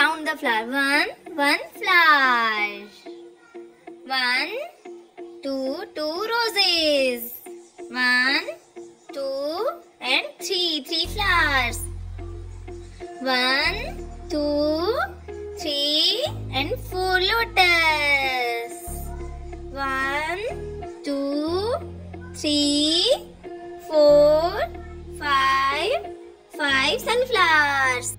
count the flower. One, one flower. One, two, two roses. One, two, and three, three flowers. One, two, three, and four lotus. One, two, three, four, five, five sunflowers.